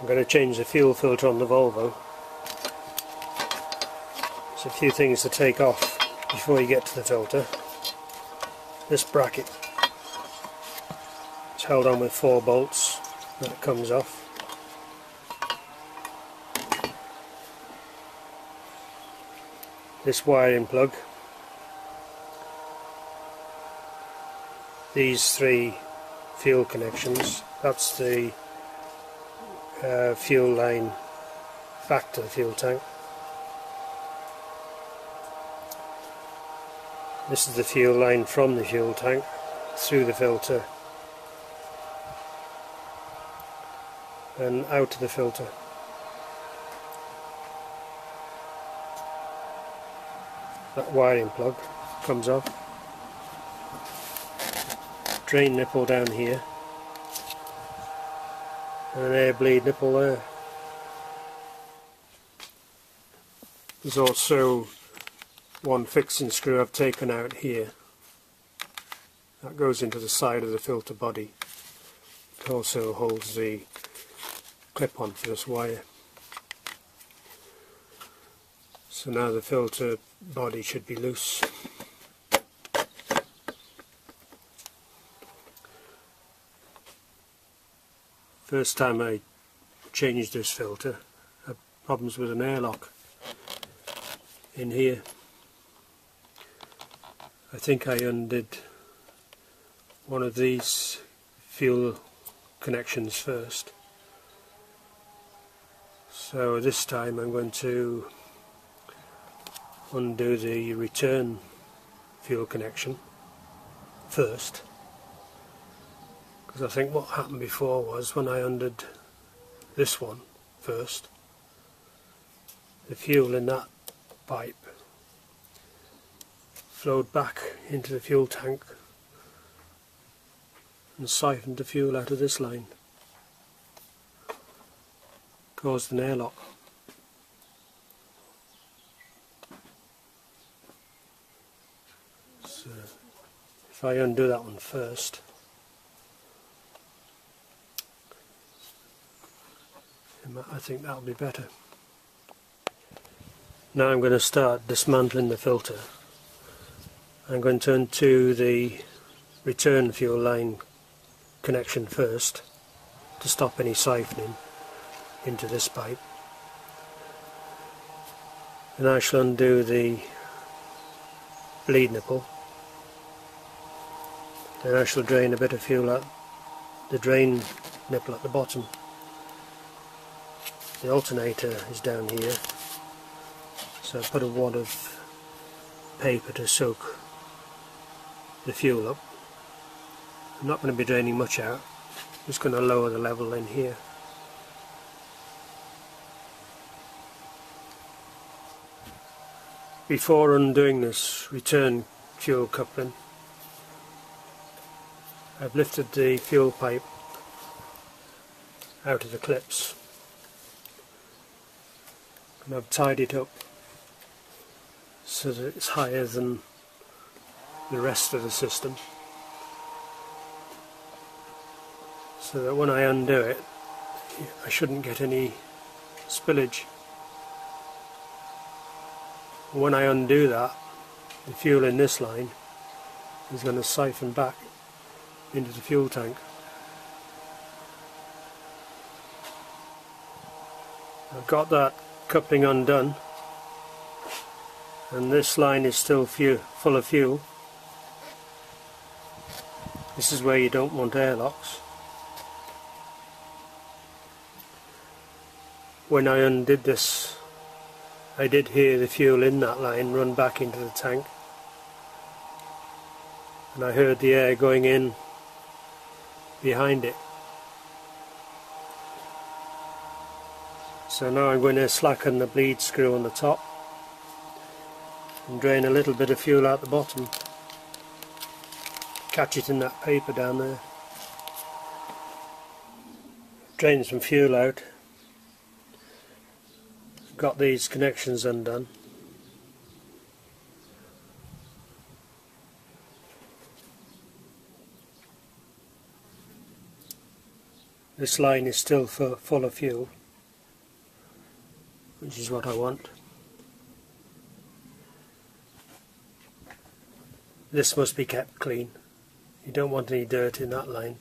I'm going to change the fuel filter on the Volvo. There's a few things to take off before you get to the filter. This bracket is held on with four bolts that comes off. This wiring plug. These three fuel connections. That's the uh, fuel line back to the fuel tank. This is the fuel line from the fuel tank through the filter and out of the filter. That wiring plug comes off. Drain nipple down here and an air bleed nipple there. There's also one fixing screw I've taken out here that goes into the side of the filter body. It also holds the clip on for this wire. So now the filter body should be loose. First time I changed this filter, had problems with an airlock in here. I think I undid one of these fuel connections first. So this time I'm going to undo the return fuel connection first because I think what happened before was when I undid this one first the fuel in that pipe flowed back into the fuel tank and siphoned the fuel out of this line. Caused an airlock. So if I undo that one first I think that'll be better. Now I'm going to start dismantling the filter. I'm going to turn to the return fuel line connection first to stop any siphoning into this pipe. And I shall undo the bleed nipple. Then I shall drain a bit of fuel out the drain nipple at the bottom. The alternator is down here so I put a wad of paper to soak the fuel up. I'm not going to be draining much out, I'm just going to lower the level in here. Before undoing this return fuel coupling, I've lifted the fuel pipe out of the clips and I've tied it up so that it's higher than the rest of the system. So that when I undo it I shouldn't get any spillage. When I undo that the fuel in this line is going to siphon back into the fuel tank. I've got that coupling undone and this line is still full of fuel this is where you don't want airlocks. When I undid this I did hear the fuel in that line run back into the tank and I heard the air going in behind it. So now I'm going to slacken the bleed screw on the top and drain a little bit of fuel out the bottom catch it in that paper down there. Drain some fuel out. Got these connections undone. this line is still full of fuel which is what I want. This must be kept clean. You don't want any dirt in that line.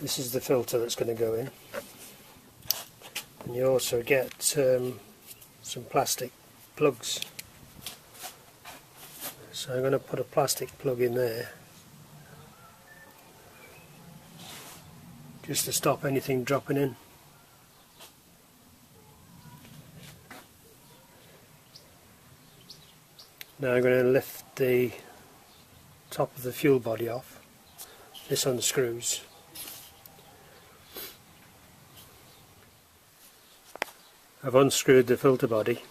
This is the filter that's going to go in. And you also get um, some plastic plugs. So I'm going to put a plastic plug in there just to stop anything dropping in. Now I'm going to lift the top of the fuel body off this unscrews I've unscrewed the filter body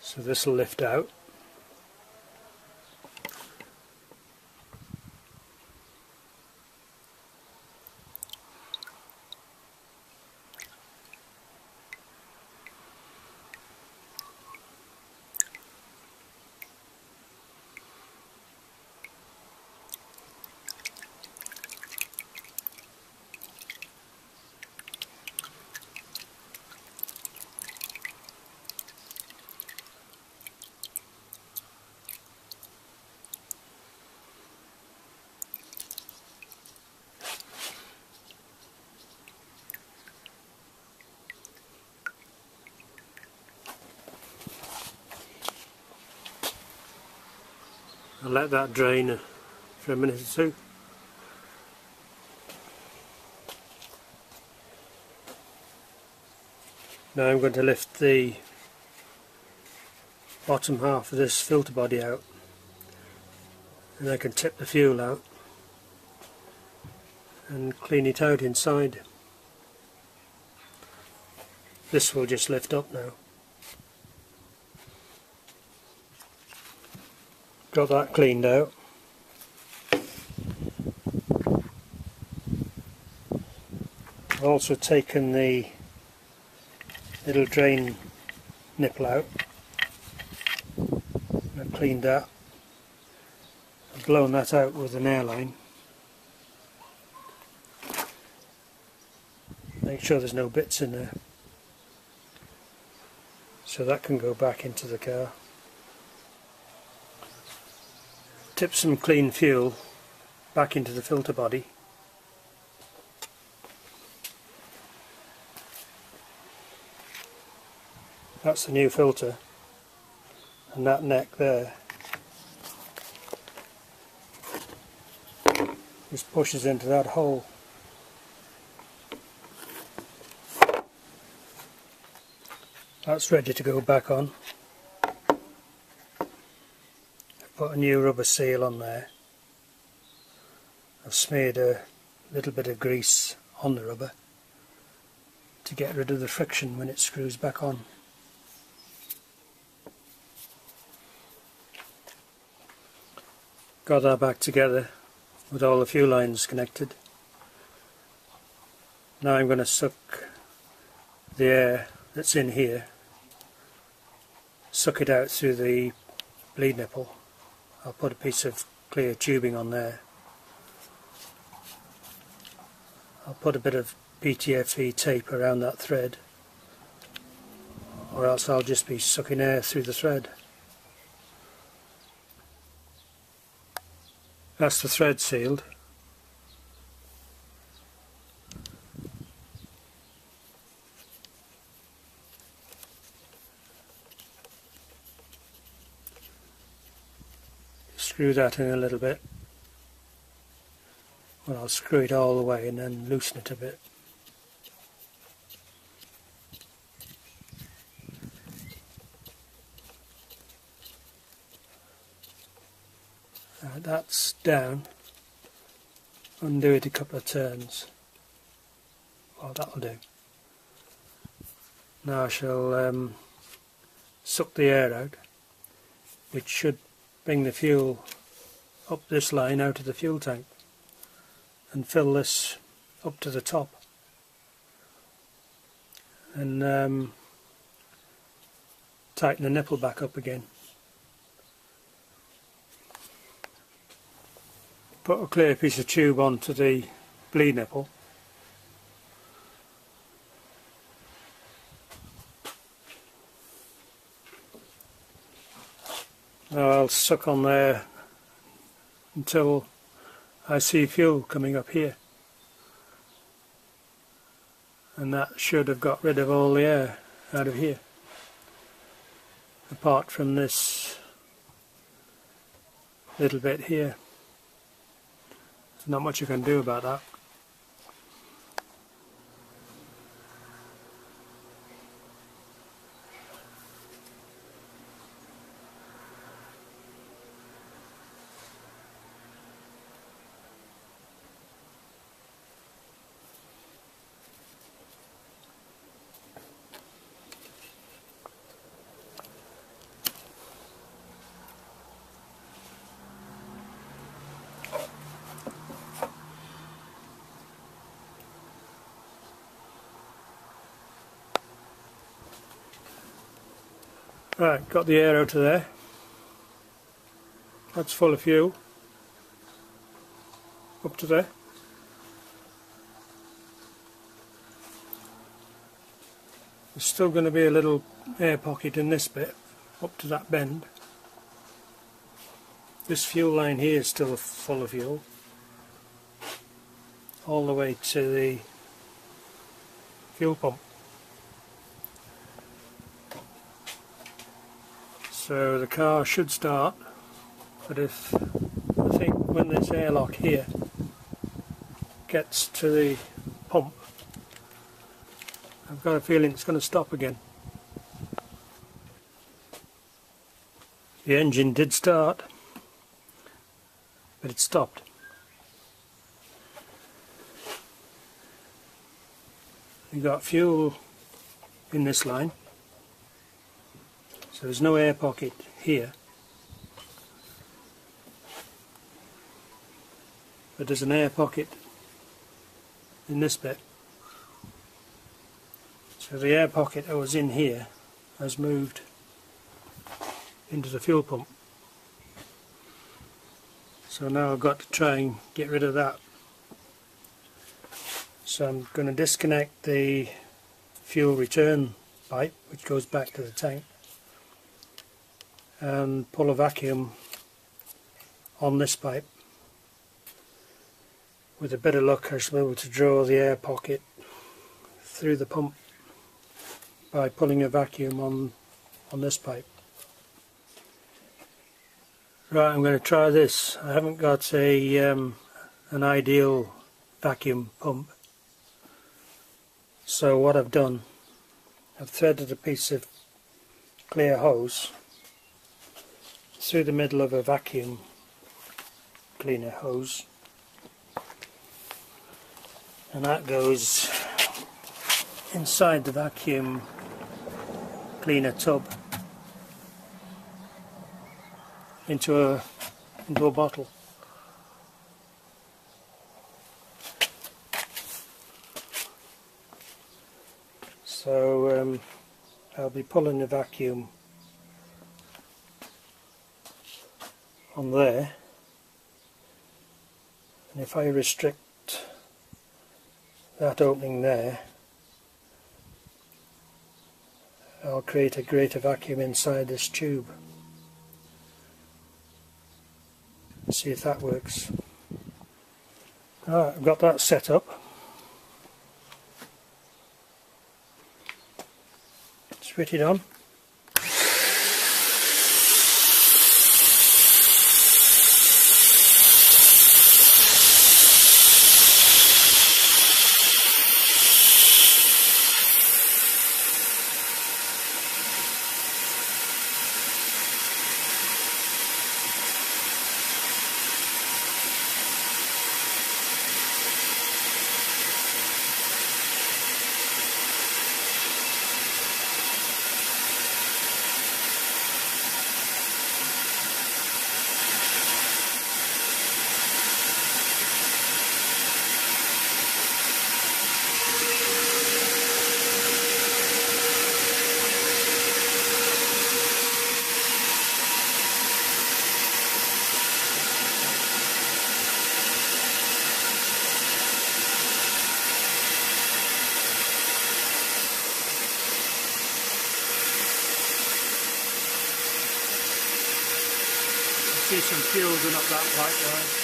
so this will lift out I'll let that drain for a minute or two. Now I'm going to lift the bottom half of this filter body out and I can tip the fuel out and clean it out inside. This will just lift up now. Got that cleaned out. I've also taken the little drain nipple out I've cleaned that blown that out with an airline. Make sure there's no bits in there. So that can go back into the car tip some clean fuel back into the filter body. That's the new filter. And that neck there just pushes into that hole. That's ready to go back on put a new rubber seal on there. I've smeared a little bit of grease on the rubber to get rid of the friction when it screws back on. Got that back together with all the fuel lines connected. Now I'm going to suck the air that's in here suck it out through the bleed nipple I'll put a piece of clear tubing on there. I'll put a bit of PTFE tape around that thread or else I'll just be sucking air through the thread. That's the thread sealed. Screw that in a little bit. Well, I'll screw it all the way and then loosen it a bit. Uh, that's down. Undo it a couple of turns. Well, that'll do. Now I shall um, suck the air out, which should bring the fuel up this line out of the fuel tank and fill this up to the top. And um, tighten the nipple back up again. Put a clear piece of tube onto the bleed nipple I'll suck on there until I see fuel coming up here. And that should have got rid of all the air out of here. Apart from this little bit here. There's not much you can do about that Right, got the air out of there. That's full of fuel. Up to there. There's still going to be a little air pocket in this bit, up to that bend. This fuel line here is still full of fuel. All the way to the fuel pump. So the car should start, but if I think when this airlock here gets to the pump, I've got a feeling it's going to stop again. The engine did start, but it stopped. You got fuel in this line. So there's no air pocket here. But there's an air pocket in this bit. So the air pocket that was in here has moved into the fuel pump. So now I've got to try and get rid of that. So I'm going to disconnect the fuel return pipe which goes back to the tank and pull a vacuum on this pipe. With a bit of luck I shall be able to draw the air pocket through the pump by pulling a vacuum on, on this pipe. Right, I'm going to try this. I haven't got a um, an ideal vacuum pump. So what I've done, I've threaded a piece of clear hose through the middle of a vacuum cleaner hose. And that goes inside the vacuum cleaner tub into a into a bottle. So um, I'll be pulling the vacuum on there. And if I restrict that opening there I'll create a greater vacuum inside this tube. See if that works. I've got that set up. Switch it on see some fuel going up that pipeline. I'll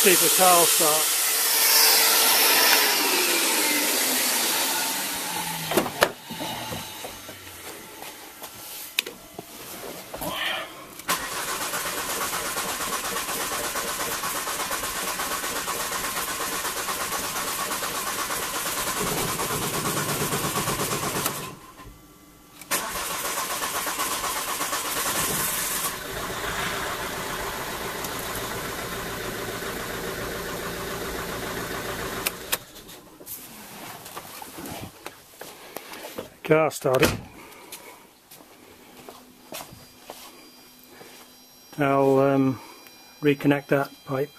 see the towel start. Car started. I'll um, reconnect that pipe.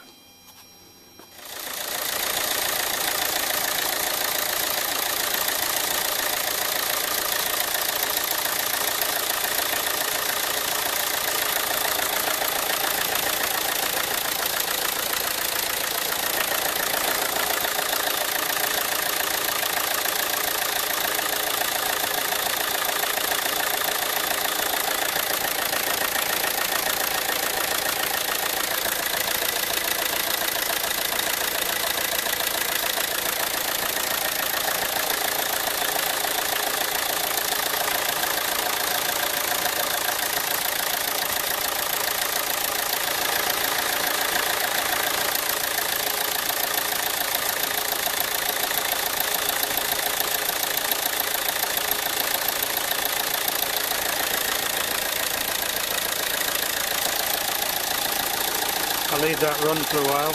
That run for a while.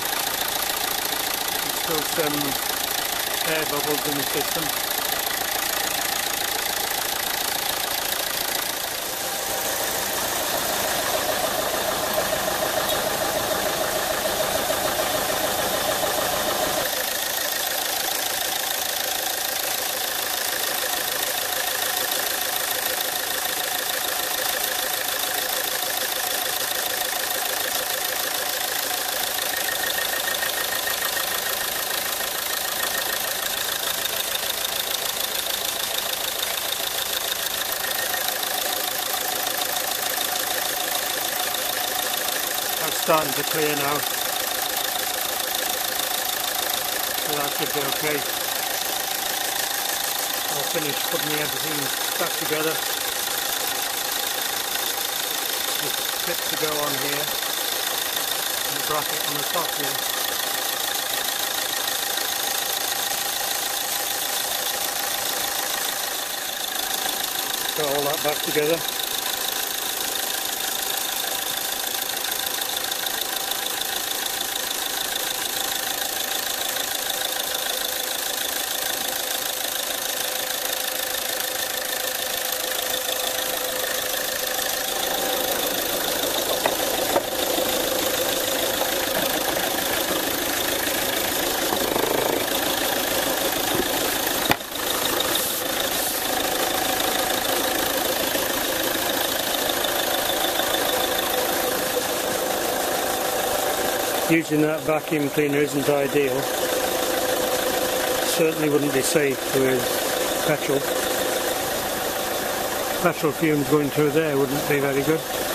There's still some um, air bubbles in the system. Starting to clear now. So that should be okay. I'll finish putting the everything back together. Just clip to go on here and the bracket on the top here. Put all that back together. Using that vacuum cleaner isn't ideal. Certainly wouldn't be safe with petrol. Petrol fumes going through there wouldn't be very good.